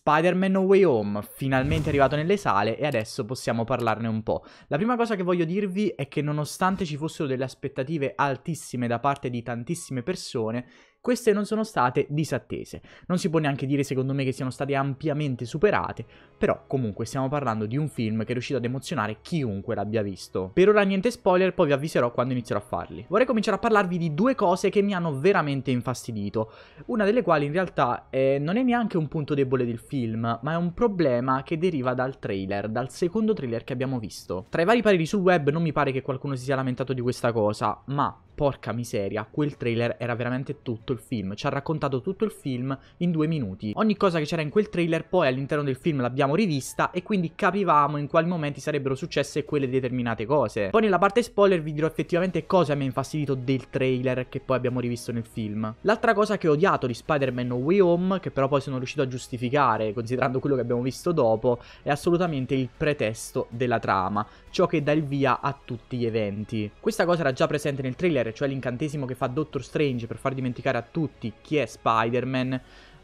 Spider-Man No Way Home, finalmente arrivato nelle sale e adesso possiamo parlarne un po'. La prima cosa che voglio dirvi è che nonostante ci fossero delle aspettative altissime da parte di tantissime persone, queste non sono state disattese. Non si può neanche dire secondo me che siano state ampiamente superate, però comunque stiamo parlando di un film che è riuscito ad emozionare chiunque l'abbia visto. Per ora niente spoiler, poi vi avviserò quando inizierò a farli. Vorrei cominciare a parlarvi di due cose che mi hanno veramente infastidito, una delle quali in realtà eh, non è neanche un punto debole del film, ma è un problema che deriva dal trailer, dal secondo trailer che abbiamo visto. Tra i vari pareri sul web non mi pare che qualcuno si sia lamentato di questa cosa, ma porca miseria, quel trailer era veramente tutto il film, ci ha raccontato tutto il film in due minuti. Ogni cosa che c'era in quel trailer poi all'interno del film l'abbiamo rivista e quindi capivamo in quali momenti sarebbero successe quelle determinate cose. Poi nella parte spoiler vi dirò effettivamente cosa mi ha infastidito del trailer che poi abbiamo rivisto nel film. L'altra cosa che ho odiato di Spider-Man No Way Home, che però poi sono riuscito a giustificare considerando quello che abbiamo visto dopo, è assolutamente il pretesto della trama, ciò che dà il via a tutti gli eventi. Questa cosa era già presente nel trailer cioè l'incantesimo che fa Doctor Strange per far dimenticare a tutti chi è Spider-Man,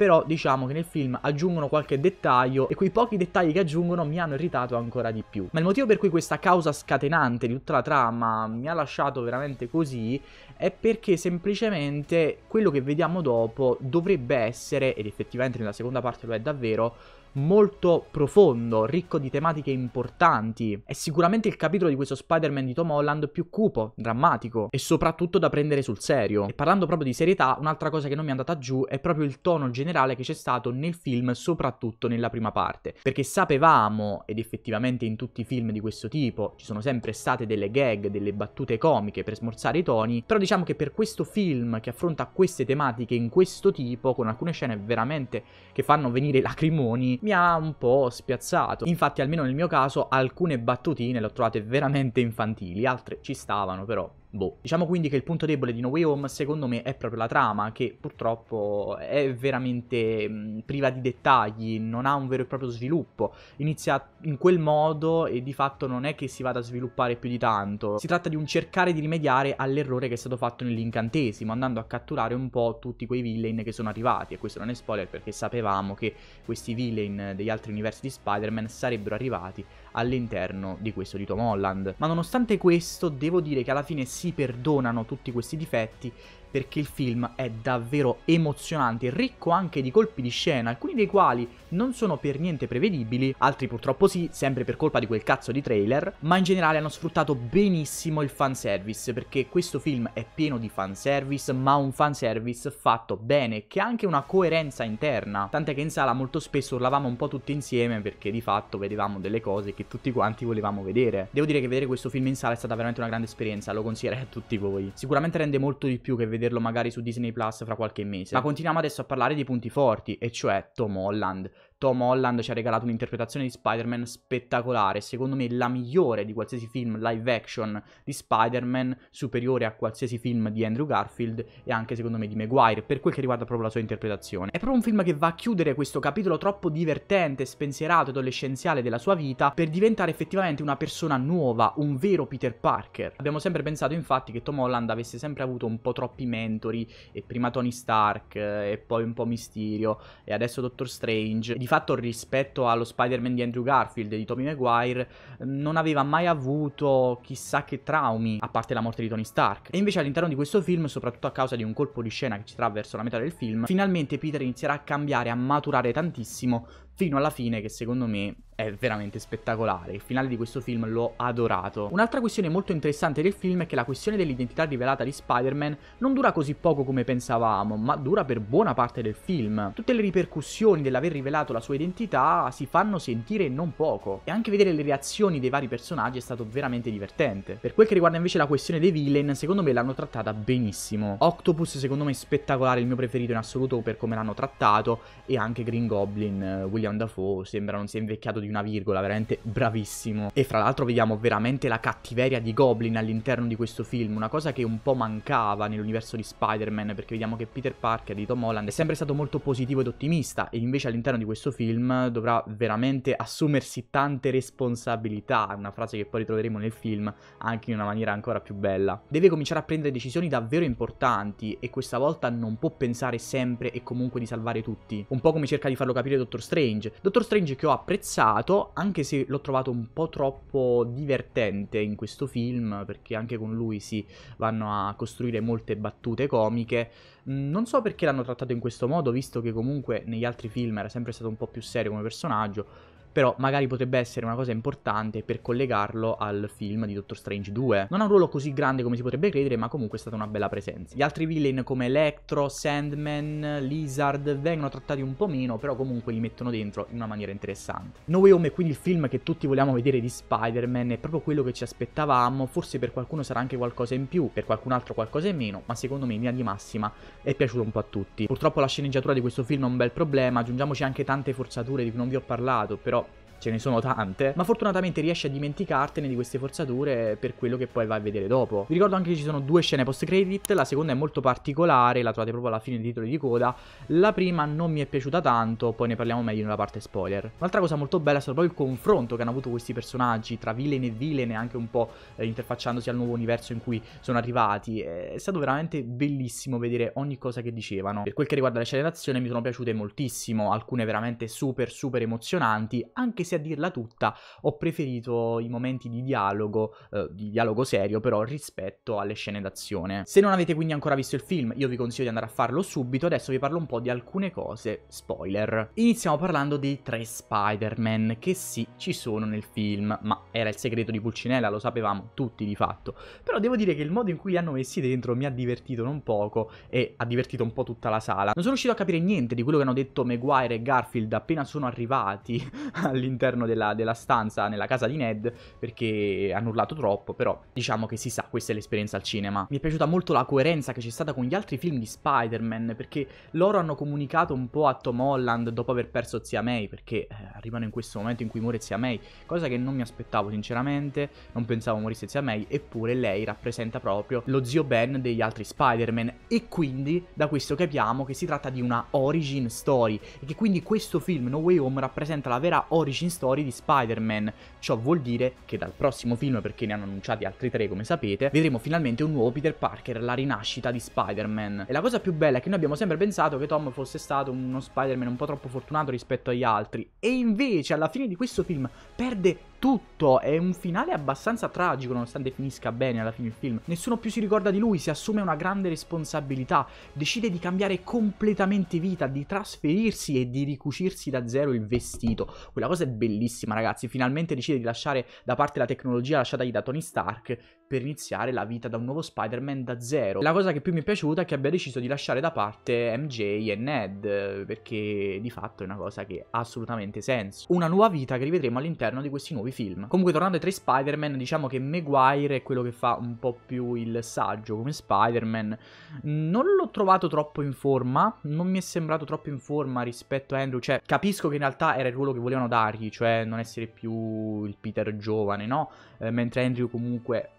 però diciamo che nel film aggiungono qualche dettaglio e quei pochi dettagli che aggiungono mi hanno irritato ancora di più. Ma il motivo per cui questa causa scatenante di tutta la trama mi ha lasciato veramente così è perché semplicemente quello che vediamo dopo dovrebbe essere, ed effettivamente nella seconda parte lo è davvero, molto profondo, ricco di tematiche importanti. È sicuramente il capitolo di questo Spider-Man di Tom Holland più cupo, drammatico e soprattutto da prendere sul serio. E parlando proprio di serietà, un'altra cosa che non mi è andata giù è proprio il tono generale che c'è stato nel film, soprattutto nella prima parte. Perché sapevamo, ed effettivamente in tutti i film di questo tipo, ci sono sempre state delle gag, delle battute comiche per smorzare i toni, però diciamo che per questo film che affronta queste tematiche in questo tipo, con alcune scene veramente che fanno venire lacrimoni, mi ha un po' spiazzato. Infatti, almeno nel mio caso, alcune battutine le ho trovate veramente infantili, altre ci stavano, però Boh. Diciamo quindi che il punto debole di No Way Home secondo me è proprio la trama che purtroppo è veramente priva di dettagli, non ha un vero e proprio sviluppo. Inizia in quel modo e di fatto non è che si vada a sviluppare più di tanto. Si tratta di un cercare di rimediare all'errore che è stato fatto nell'incantesimo, andando a catturare un po' tutti quei villain che sono arrivati. E questo non è spoiler perché sapevamo che questi villain degli altri universi di Spider-Man sarebbero arrivati all'interno di questo di Tom Holland. Ma nonostante questo devo dire che alla fine si perdonano tutti questi difetti perché il film è davvero emozionante, ricco anche di colpi di scena, alcuni dei quali non sono per niente prevedibili, altri purtroppo sì, sempre per colpa di quel cazzo di trailer, ma in generale hanno sfruttato benissimo il fanservice, perché questo film è pieno di fanservice, ma un fanservice fatto bene, che ha anche una coerenza interna, tant'è che in sala molto spesso urlavamo un po' tutti insieme perché di fatto vedevamo delle cose che tutti quanti volevamo vedere. Devo dire che vedere questo film in sala è stata veramente una grande esperienza, lo consiglierei a tutti voi. Sicuramente rende molto di più che vedere vederlo magari su Disney Plus fra qualche mese. Ma continuiamo adesso a parlare di punti forti, e cioè Tom Holland. Tom Holland ci ha regalato un'interpretazione di Spider-Man spettacolare, secondo me la migliore di qualsiasi film live action di Spider-Man, superiore a qualsiasi film di Andrew Garfield e anche secondo me di Maguire, per quel che riguarda proprio la sua interpretazione. È proprio un film che va a chiudere questo capitolo troppo divertente, spensierato, adolescenziale della sua vita per diventare effettivamente una persona nuova, un vero Peter Parker. Abbiamo sempre pensato infatti che Tom Holland avesse sempre avuto un po' troppi mentori, e prima Tony Stark, e poi un po' Mysterio, e adesso Doctor Strange, e fatto rispetto allo Spider-Man di Andrew Garfield e di Tobey Maguire non aveva mai avuto chissà che traumi a parte la morte di Tony Stark. E invece all'interno di questo film soprattutto a causa di un colpo di scena che ci trova verso la metà del film finalmente Peter inizierà a cambiare a maturare tantissimo fino alla fine che secondo me è veramente spettacolare. Il finale di questo film l'ho adorato. Un'altra questione molto interessante del film è che la questione dell'identità rivelata di Spider-Man non dura così poco come pensavamo, ma dura per buona parte del film. Tutte le ripercussioni dell'aver rivelato la sua identità si fanno sentire non poco. E anche vedere le reazioni dei vari personaggi è stato veramente divertente. Per quel che riguarda invece la questione dei villain, secondo me l'hanno trattata benissimo. Octopus secondo me è spettacolare, il mio preferito in assoluto per come l'hanno trattato, e anche Green Goblin, eh, William William Dafoe sembra non sia invecchiato di una virgola, veramente bravissimo. E fra l'altro vediamo veramente la cattiveria di Goblin all'interno di questo film, una cosa che un po' mancava nell'universo di Spider-Man, perché vediamo che Peter Parker di Tom Holland è sempre stato molto positivo ed ottimista, e invece all'interno di questo questo film dovrà veramente assumersi tante responsabilità, una frase che poi ritroveremo nel film anche in una maniera ancora più bella. Deve cominciare a prendere decisioni davvero importanti e questa volta non può pensare sempre e comunque di salvare tutti. Un po' come cerca di farlo capire Doctor Strange. Doctor Strange che ho apprezzato, anche se l'ho trovato un po' troppo divertente in questo film, perché anche con lui si vanno a costruire molte battute comiche. Mm, non so perché l'hanno trattato in questo modo, visto che comunque negli altri film era sempre stato un po' più serio come personaggio però magari potrebbe essere una cosa importante per collegarlo al film di Doctor Strange 2. Non ha un ruolo così grande come si potrebbe credere, ma comunque è stata una bella presenza. Gli altri villain come Electro, Sandman, Lizard vengono trattati un po' meno, però comunque li mettono dentro in una maniera interessante. No Way Home è quindi il film che tutti vogliamo vedere di Spider-Man, è proprio quello che ci aspettavamo, forse per qualcuno sarà anche qualcosa in più, per qualcun altro qualcosa in meno, ma secondo me in linea di massima è piaciuto un po' a tutti. Purtroppo la sceneggiatura di questo film è un bel problema, aggiungiamoci anche tante forzature di cui non vi ho parlato, però ce ne sono tante, ma fortunatamente riesci a dimenticartene di queste forzature per quello che poi vai a vedere dopo. Vi ricordo anche che ci sono due scene post credit, la seconda è molto particolare, la trovate proprio alla fine dei titoli di coda, la prima non mi è piaciuta tanto, poi ne parliamo meglio nella parte spoiler. Un'altra cosa molto bella è stato proprio il confronto che hanno avuto questi personaggi tra villain e villain, anche un po' eh, interfacciandosi al nuovo universo in cui sono arrivati, è stato veramente bellissimo vedere ogni cosa che dicevano. Per quel che riguarda le scene d'azione mi sono piaciute moltissimo, alcune veramente super super emozionanti, anche se se a dirla tutta ho preferito i momenti di dialogo, eh, di dialogo serio però rispetto alle scene d'azione. Se non avete quindi ancora visto il film io vi consiglio di andare a farlo subito, adesso vi parlo un po' di alcune cose, spoiler. Iniziamo parlando dei tre Spider-Man che sì ci sono nel film, ma era il segreto di Pulcinella, lo sapevamo tutti di fatto. Però devo dire che il modo in cui li hanno messi dentro mi ha divertito non poco e ha divertito un po' tutta la sala. Non sono riuscito a capire niente di quello che hanno detto Maguire e Garfield appena sono arrivati all'interno all'interno della, della, stanza nella casa di Ned perché hanno urlato troppo, però diciamo che si sa, questa è l'esperienza al cinema. Mi è piaciuta molto la coerenza che c'è stata con gli altri film di Spider-Man perché loro hanno comunicato un po' a Tom Holland dopo aver perso Zia May perché eh, arrivano in questo momento in cui muore Zia May, cosa che non mi aspettavo sinceramente, non pensavo morisse Zia May, eppure lei rappresenta proprio lo zio Ben degli altri Spider-Man e quindi da questo capiamo che si tratta di una origin story e che quindi questo film No Way Home rappresenta la vera origin story di Spider-Man. Ciò vuol dire che dal prossimo film, perché ne hanno annunciati altri tre come sapete, vedremo finalmente un nuovo Peter Parker, la rinascita di Spider-Man. E la cosa più bella è che noi abbiamo sempre pensato che Tom fosse stato uno Spider-Man un po' troppo fortunato rispetto agli altri. E invece alla fine di questo film perde tutto. È un finale abbastanza tragico, nonostante finisca bene alla fine il film. Nessuno più si ricorda di lui, si assume una grande responsabilità, decide di cambiare completamente vita, di trasferirsi e di ricucirsi da zero il vestito. Quella cosa è bellissima, ragazzi. Finalmente decide di lasciare da parte la tecnologia lasciatagli da Tony Stark per iniziare la vita da un nuovo Spider-Man da zero. La cosa che più mi è piaciuta è che abbia deciso di lasciare da parte MJ e Ned, perché di fatto è una cosa che ha assolutamente senso. Una nuova vita che rivedremo all'interno di questi nuovi film. Comunque tornando ai tre Spider-Man, diciamo che Maguire è quello che fa un po' più il saggio come Spider-Man. Non l'ho trovato troppo in forma, non mi è sembrato troppo in forma rispetto a Andrew, cioè capisco che in realtà era il ruolo che volevano dargli, cioè non essere più il Peter giovane, no? Eh, mentre Andrew comunque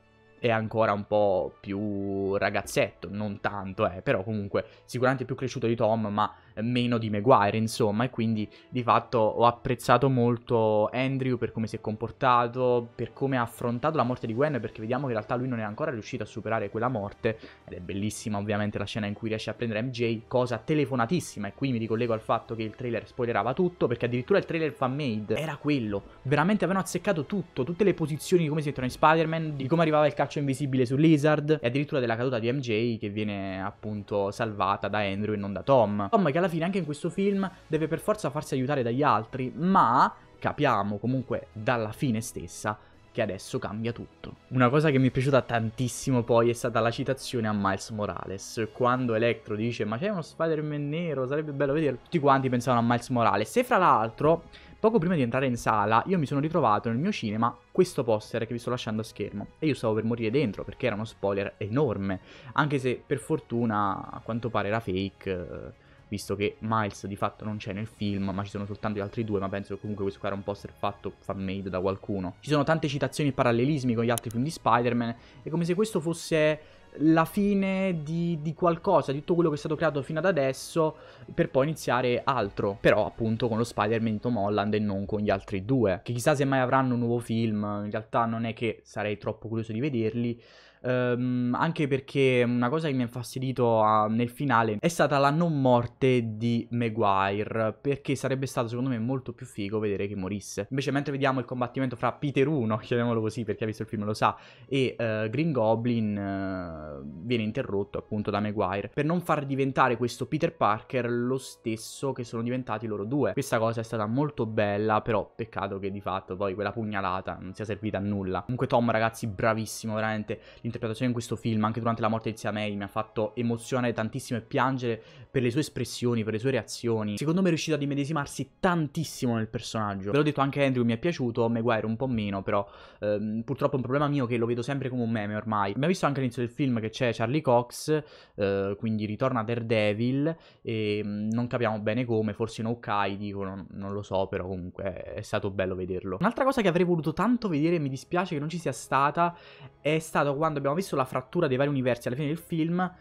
è ancora un po' più ragazzetto, non tanto, eh, però comunque sicuramente più cresciuto di Tom, ma meno di Maguire, insomma, e quindi di fatto ho apprezzato molto Andrew per come si è comportato, per come ha affrontato la morte di Gwen, perché vediamo che in realtà lui non è ancora riuscito a superare quella morte, ed è bellissima ovviamente la scena in cui riesce a prendere MJ, cosa telefonatissima, e qui mi ricollego al fatto che il trailer spoilerava tutto, perché addirittura il trailer fan-made era quello, veramente avevano azzeccato tutto, tutte le posizioni di come si mettono in Spider-Man, di come arrivava il calcio invisibile su Lizard, e addirittura della caduta di MJ che viene appunto salvata da Andrew e non da Tom. Tom che alla fine anche in questo film deve per forza farsi aiutare dagli altri, ma capiamo comunque dalla fine stessa che adesso cambia tutto. Una cosa che mi è piaciuta tantissimo poi è stata la citazione a Miles Morales, quando Electro dice ma c'è uno Spider-Man nero, sarebbe bello vederlo, tutti quanti pensavano a Miles Morales e fra l'altro Poco prima di entrare in sala, io mi sono ritrovato nel mio cinema questo poster che vi sto lasciando a schermo. E io stavo per morire dentro perché era uno spoiler enorme. Anche se per fortuna a quanto pare era fake. Eh, visto che Miles di fatto non c'è nel film, ma ci sono soltanto gli altri due, ma penso che comunque questo qua era un poster fatto fan-made da qualcuno. Ci sono tante citazioni e parallelismi con gli altri film di Spider-Man, è come se questo fosse la fine di, di, qualcosa, di tutto quello che è stato creato fino ad adesso, per poi iniziare altro. Però appunto con lo Spider-Man Tom Holland e non con gli altri due. Che chissà se mai avranno un nuovo film, in realtà non è che sarei troppo curioso di vederli. Um, anche perché una cosa che mi ha infastidito uh, nel finale è stata la non morte di Maguire. Perché sarebbe stato secondo me molto più figo vedere che morisse. Invece, mentre vediamo il combattimento fra Peter 1, chiamiamolo così perché ha visto il film lo sa, e uh, Green Goblin uh, viene interrotto appunto da Maguire. Per non far diventare questo Peter Parker lo stesso che sono diventati loro due. Questa cosa è stata molto bella, però peccato che di fatto poi quella pugnalata non sia servita a nulla. Comunque, Tom, ragazzi, bravissimo, veramente l'interpretazione in questo film, anche durante la morte di Zia May, mi ha fatto emozionare tantissimo e piangere per le sue espressioni, per le sue reazioni. Secondo me è riuscito ad immedesimarsi tantissimo nel personaggio. Ve l'ho detto anche Andrew, mi è piaciuto, Maguire un po' meno, però ehm, purtroppo è un problema mio che lo vedo sempre come un meme ormai. Abbiamo visto anche all'inizio del film che c'è Charlie Cox, eh, quindi ritorna Daredevil, e mm, non capiamo bene come, forse in Hawkeye dicono, non lo so, però comunque è stato bello vederlo. Un'altra cosa che avrei voluto tanto vedere, e mi dispiace che non ci sia stata, è stato quando abbiamo visto la frattura dei vari universi alla fine del film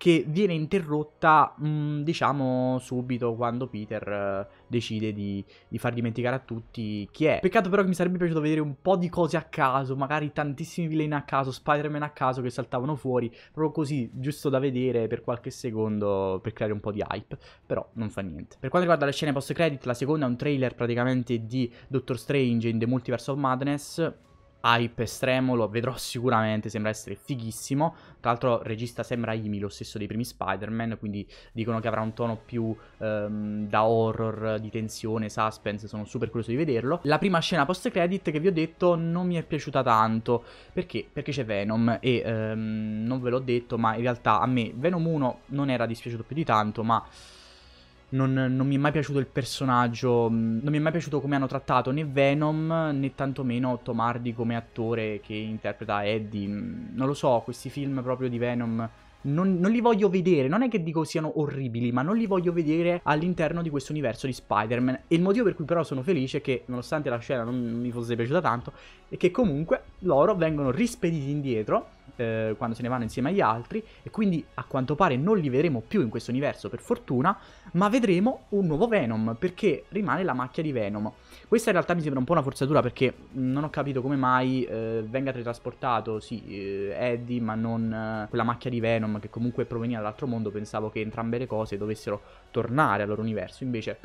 che viene interrotta, mh, diciamo, subito quando Peter uh, decide di, di, far dimenticare a tutti chi è. Peccato però che mi sarebbe piaciuto vedere un po' di cose a caso, magari tantissimi villain a caso, Spider-Man a caso che saltavano fuori, proprio così, giusto da vedere per qualche secondo per creare un po' di hype, però non fa niente. Per quanto riguarda le scene post-credit, la seconda è un trailer praticamente di Doctor Strange in The Multiverse of Madness, hype estremo, lo vedrò sicuramente, sembra essere fighissimo. Tra l'altro regista sembra Imi, lo stesso dei primi Spider-Man, quindi dicono che avrà un tono più um, da horror, di tensione, suspense, sono super curioso di vederlo. La prima scena post-credit che vi ho detto non mi è piaciuta tanto, perché? Perché c'è Venom e um, non ve l'ho detto, ma in realtà a me Venom 1 non era dispiaciuto più di tanto, ma non, non, mi è mai piaciuto il personaggio, mm, non mi è mai piaciuto come hanno trattato né Venom né tantomeno Tom Hardy come attore che interpreta Eddie. Mm, non lo so, questi film proprio di Venom non, non, li voglio vedere, non è che dico siano orribili, ma non li voglio vedere all'interno di questo universo di Spider-Man. E il motivo per cui però sono felice è che, nonostante la scena non mi fosse piaciuta tanto, è che comunque loro vengono rispediti indietro eh, quando se ne vanno insieme agli altri e quindi a quanto pare non li vedremo più in questo universo per fortuna, ma vedremo un nuovo Venom perché rimane la macchia di Venom. Questa in realtà mi sembra un po' una forzatura perché non ho capito come mai eh, venga teletrasportato, sì, eh, Eddie, ma non eh, quella macchia di Venom che comunque proveniva dall'altro mondo, pensavo che entrambe le cose dovessero tornare al loro universo, invece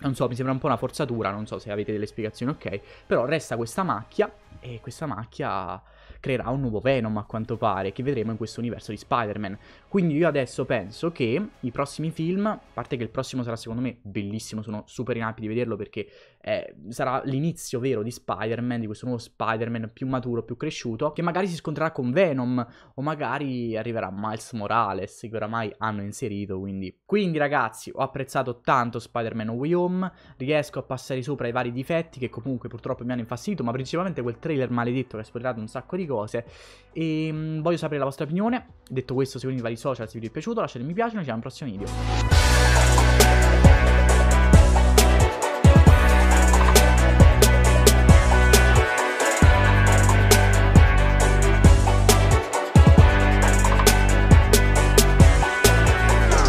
non so, mi sembra un po' una forzatura, non so se avete delle spiegazioni ok, però resta questa macchia e questa macchia creerà un nuovo Venom a quanto pare, che vedremo in questo universo di Spider-Man. Quindi io adesso penso che i prossimi film, a parte che il prossimo sarà secondo me bellissimo, sono super in di vederlo perché eh, sarà l'inizio vero di Spider-Man, di questo nuovo Spider-Man più maturo, più cresciuto, che magari si scontrerà con Venom o magari arriverà Miles Morales, che oramai hanno inserito, quindi... Quindi ragazzi, ho apprezzato tanto Spider-Man No Way Home, riesco a passare sopra i vari difetti che comunque purtroppo mi hanno infastidito, ma principalmente quel trailer maledetto che ha spoilerato un sacco di cose. E mh, mm, voglio sapere la vostra opinione. Detto questo, seguitemi i vari social se vi è piaciuto, lasciate mi piace, noi ci vediamo al prossimo video.